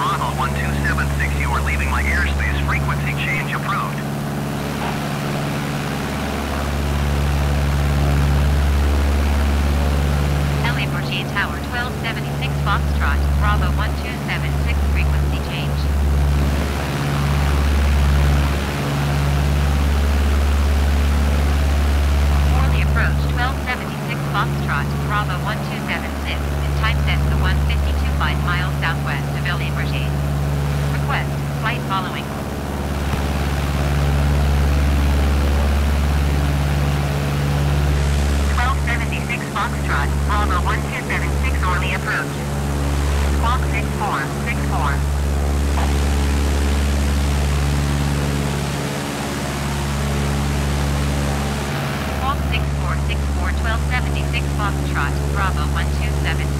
Bravo 1276, you are leaving my airspace. Frequency change approved. Tower 1276 Bravo 1276 frequency change. For the approach 1276 Bravo 1276, time to 1. 5 miles southwest to Ville-Emergy. Request flight following. Twelve seventy six Foxtrot, Bravo 1276 the approach. Squawk 6464. Six four six four twelve seventy six Foxtrot Bravo one two seven.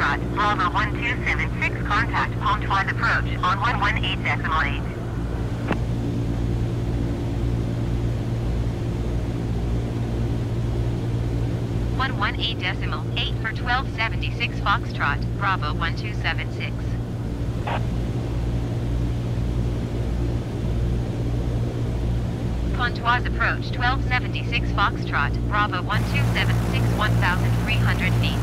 Foxtrot, Bravo 1276, contact Pontoise approach on 118.8. One one eight decimal eight for twelve seventy six Foxtrot, Bravo one two seven six. Pontoise approach 1276 Foxtrot, Bravo 1276 1300 feet.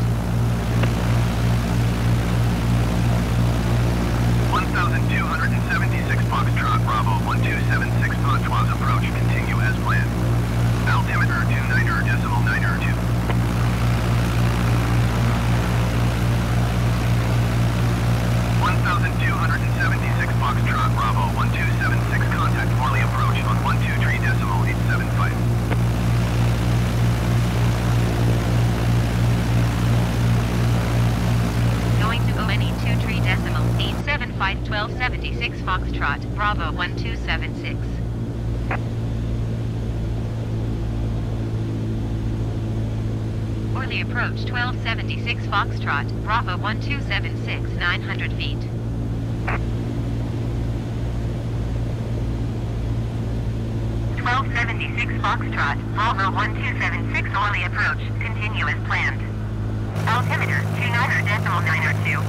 Foxtrot, Bravo 1276 900 feet. Twelve seventy-six Foxtrot, Bravo one two seven six Orly approach, continue as planned. Altimeter two niner decimal niner two.